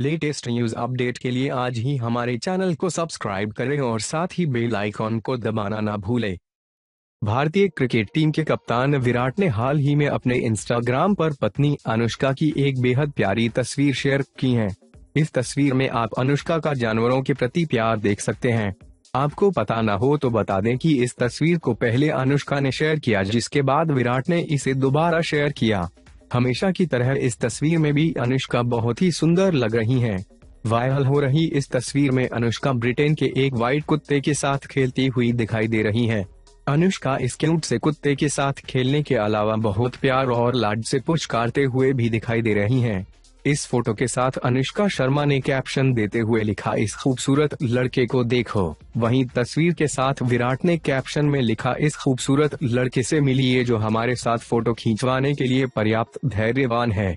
Latest news update के लिए आज ही हमारे चैनल को सब्सक्राइब करें और साथ ही बेल आइकॉन को दबाना ना भूलें। भारतीय क्रिकेट टीम के कप्तान विराट ने हाल ही में अपने इंस्टाग्राम पर पत्नी अनुष्का की एक बेहद प्यारी तस्वीर शेयर की है। इस तस्वीर में आप अनुष्का का जानवरों के प्रति प्यार देख सकते हैं। आपको पता न हो तो बता दें कि इस तस्वीर को पहले अनुष्का ने शेयर किया, जिसके बाद विराट ने इसे दोबारा शेयर किया। हमेशा की तरह इस तस्वीर में भी अनुष्का बहुत ही सुंदर लग रही हैं। वायरल हो रही इस तस्वीर में अनुष्का ब्रिटेन के एक व्हाइट कुत्ते के साथ खेलती हुई दिखाई दे रही हैं। अनुष्का इस क्यूट से कुत्ते के साथ खेलने के अलावा बहुत प्यार और लाड से पुचकारते हुए भी दिखाई दे रही हैं। इस फ़ोटो के साथ अनुष्का शर्मा ने कैप्शन देते हुए लिखा, इस खूबसूरत लड़के को देखो। वहीं तस्वीर के साथ विराट ने कैप्शन में लिखा, इस खूबसूरत लड़के से मिलिए जो हमारे साथ फ़ोटो खींचवाने के लिए पर्याप्त धैर्यवान है।